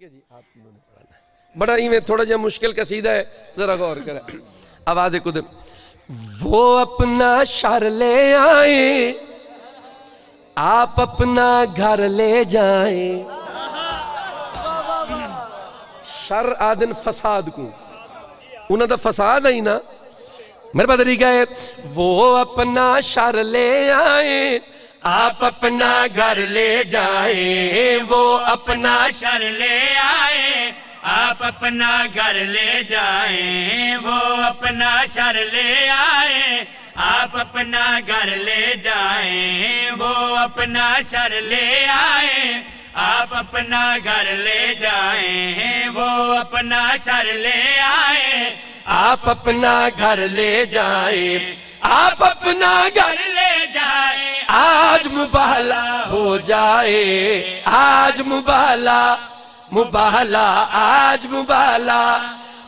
ٹھیک ہے جی آپ تینوں نے پڑھانا بڑا ہی میں تھوڑا جہا مشکل قصیدہ ہے، ذرا غور کریں۔ آواز قدر وہ اپنا شر لے آئیں آپ اپنا گھر لے جائیں۔ شر آدن فساد کو۔ انہوں دا فساد ہے نا۔ میرے پاس طریقہ ہے۔ وہ اپنا شر لے آئیں آپ اپنا گھر لے جائیں وہ اپنا شر لے آئے۔ آپ اپنا گھر لے جائیں وہ اپنا شر لے آئے۔ آپ اپنا گھر لے جائیں وہ اپنا شر لے آئے۔ آپ اپنا گھر لے جائیں وہ اپنا شر لے آئے۔ آپ اپنا گھر لے جائیں آپ اپنا گھر لے آج مباہلا ہو جائے، آج مباہلا مباہلا آج مباہلا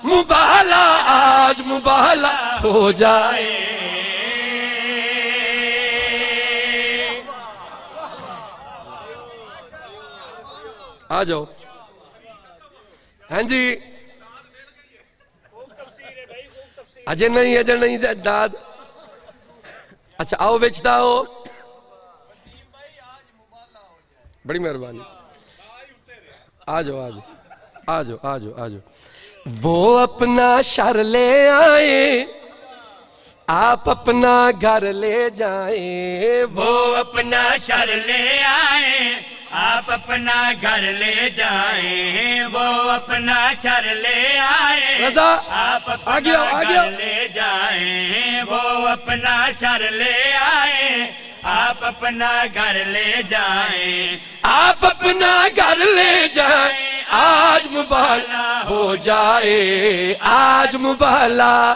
مباہلا آج مباہلا ہو جائے۔ آ جاؤ۔ ہاں جی۔ اجے نہیں اجے نہیں، داد۔ اچھا آؤ بیچتا ہو۔ بڑی مہربانی۔ آ جاؤ آ جاؤ آ جاؤ آ جاؤ آ جاؤ وہ اپنا شر لے آئے آپ اپنا گھر لے جائیں۔ وہ اپنا شر لے آئے آپ اپنا گھر لے جائیں۔ وہ اپنا شر لے آئے رضا آپ اپنا گھر لے جائیں۔ وہ اپنا شر لے آئے آپ اپنا گھر لے جائیں۔ آپ اپنا گھر لے جائیں۔ آج مبالا ہو جائے۔ آج مبالا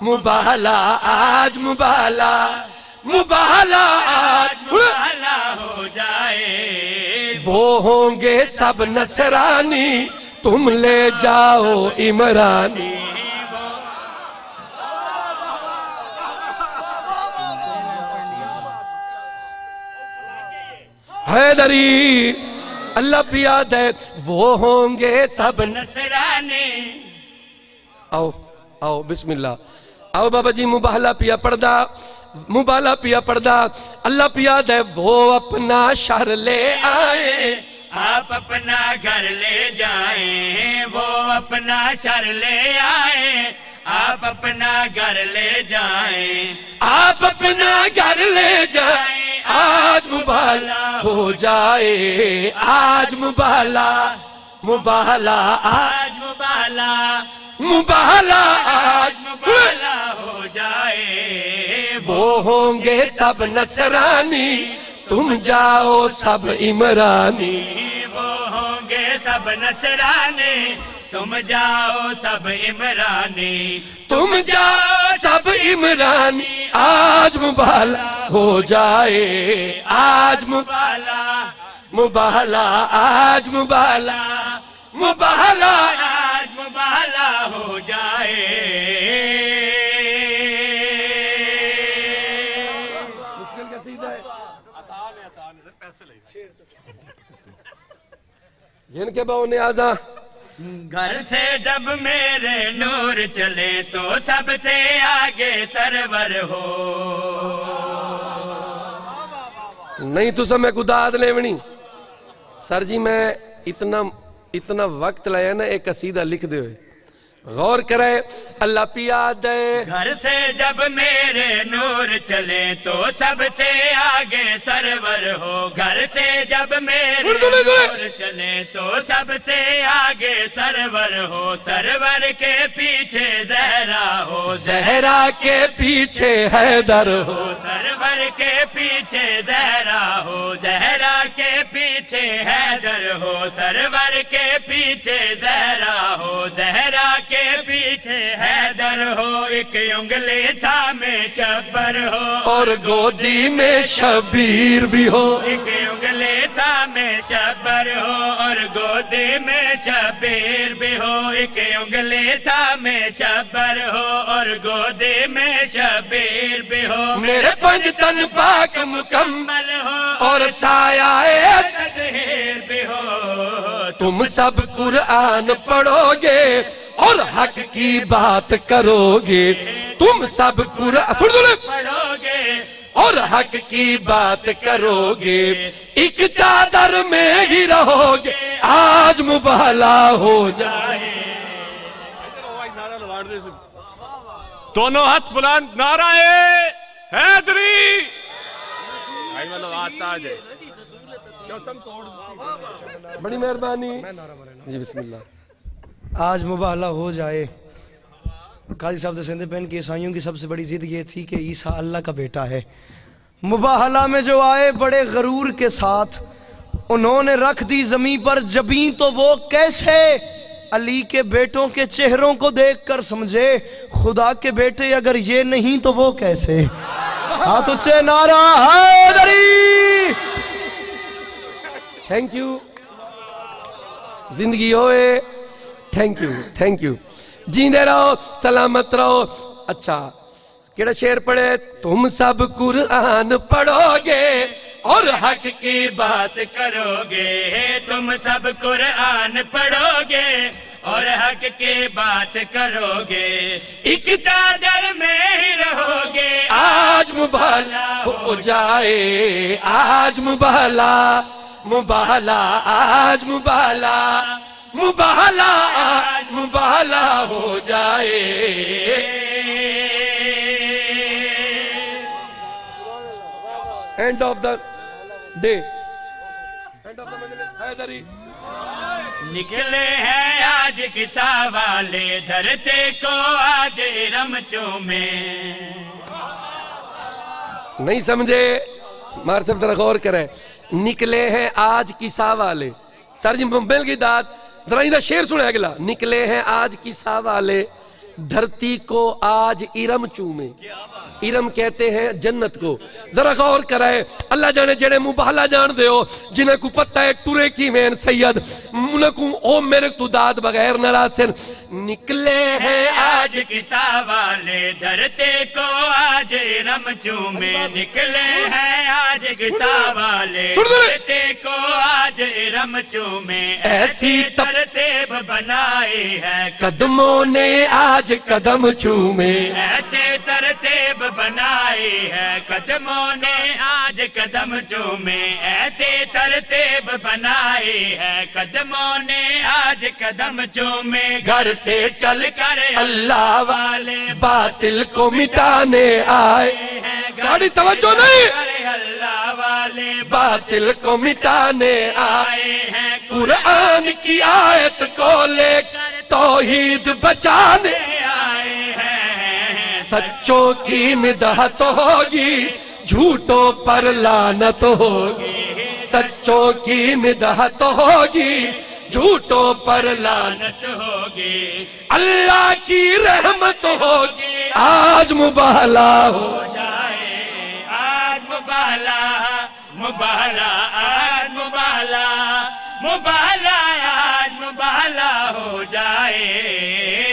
مبالا آج مبالا مبالا آج مبالا ہو جائے۔ وہ ہوں گے سب نصرانی تم لے جاؤ عمرانی۔ حیدری، اللہ پیاد ہے، وہ ہوں گے سب نصرانی۔ آؤ آؤ، بسم اللہ۔ آؤ بابا جی مباہلا پیا پردہ مباہلا پیا پردہ۔ اللہ پیاد ہے، وہ اپنا شر لے آئے۔ آپ اپنا گھر لے جائیں۔ وہ اپنا شر لے آئے۔ آپ اپنا گھر لے جائیں۔ آپ اپنا گھر لے جائیں۔ آج مباہلا ہو جائے، آج مباہلا مباہلا آج آج مبالا آج مبالا ہو جائے۔ وہ ہوں گے سب نصرانی، تم جاؤ سب عمرانی۔ وہ ہوں گے سب نصرانے تم جاؤ سب عمرانی۔ تم جاؤ سب عمرانی آج مباہلا ہو جائے آج مباہلا مباہلا آج مباہلا مباہلا آج مبالا ہو جائے۔ جن کے باؤ نے آزا گھر سے جب میرے نور چلے تو سب سے آگے سرور ہو نہیں تو سب میں کداد لیونی سر جی میں اتنا اتنا وقت لیا نا ایک قصیدہ لکھ دے ہوئے غور کرے اللہ پیا دے گھر سے جب میرے نور چلے تو سب سے آگے سرور ہو۔ گھر سے جب میرے نور چلے تو سب سے آگے سرور ہو۔ سرور کے پیچھے زہرا ہو۔ زہرا کے پیچھے حیدر ہو۔ سرور کے پیچھے زہرا ہو۔ زہرا کے پیچھے حیدر ہو۔ سرور پیچھے زہرا ہو زہرا کے پیچھے حیدر ہو ایک انگلی تھا میں چبر ہو۔ اور گودی میں شبیر بھی ہو۔ ایک انگلی تھا میں چبر ہو اور گودی میں شبیر بھی ہو۔ ایک انگلی تھا میں چبر ہو اور گودی میں شبیر بھی ہو۔ میرے پنج تن پاک مکمل مل ہو اور سایہ تدہیر بھی ہو۔ تم سب قرآن پڑھو گے اور حق کی بات کرو گے تم سب قرآن پڑھو گے اور حق کی بات کرو گے ایک چادر میں ہی رہو گے آج مبالا ہو جائے۔ دونوں ہاتھ بلند۔ نعرہ ہے حیدری۔ حیدری بڑی مہربانی۔ جی بسم اللہ۔ آج مباحلہ ہو جائے۔ قاضی صاحب سندھ پہن کی عیسائیوں کی سب سے بڑی ضد یہ تھی کہ عیسیٰ اللہ کا بیٹا ہے۔ مباحلہ میں جو آئے بڑے غرور کے ساتھ انہوں نے رکھ دی زمین پر جبین تو وہ کیسے؟ علی کے بیٹوں کے چہروں کو دیکھ کر سمجھے خدا کے بیٹے اگر یہ نہیں تو وہ کیسے؟ ہاتھ اچھے نعرہ ہے تھینک یو زندگی ہوئے. تھینک یو تھینک یو جیندے رہو. سلامت رہو. اچھا کیڑا شیر پڑھے؟ تم سب قرآن پڑھو گے اور حق کی بات کرو گے تم سب قرآن پڑھو گے اور حق کی بات کرو گے ایک چادر میں ہی رہو گے آج مبالا ہو جائے. آج مبالا مبالا آج مبالا مبالا مبالا ہو جائے۔ End of the day end of the نکلے ہیں آج کسا والے دھرتے کو آج رمچوں میں نہیں سمجھے؟ مار سب طرح غور کرے نکلے ہیں آج کی کسا والے۔ سر جی ممبل کی داد، ذرا ادھر شیر سنے اگلا۔ نکلے ہیں آج کی کسا والے، دھرتی کو آج ارم چومے۔ ارم کہتے ہیں جنت کو۔ ذرا غور کرائے اللہ جانے جڑے منہ جان دے ہو جنہیں کو پتہ ہے ٹورے کی مین سید منہ کو او میرے تو داد بغیر نراسن نکلے ہیں آج کسا والے درتے کو آج ارم چومے نکلے ہیں۔ آج کسا والے درتے کو آج ارم چومے ایسی ترتیب بنائی ہے۔ قدموں نے آج قدم چومے۔ ایسے تیب بنائی ہے قدموں نے آج قدم چومے ایسے ترتیب بنائی ہے قدموں نے آج قدم چومے گھر سے چل کر اللہ والے باطل کو مٹانے آئے ہیں۔ گاڑی توجہ نہیں! اللہ والے باطل کو مٹانے آئے ہیں۔ قرآن کی آیت کو لے کر توحید بچانے سچوں کی مدحت ہوگی، جھوٹوں پر لانت ہوگی۔ سچوں کی مدہت ہوگی، جھوٹوں پر لانت ہوگی۔ اللہ کی رحمت ہوگی۔ آج مبالا ہو جائے، آج مبالا مبالا آج مبالا مبالا آج مبالا ہو جائے۔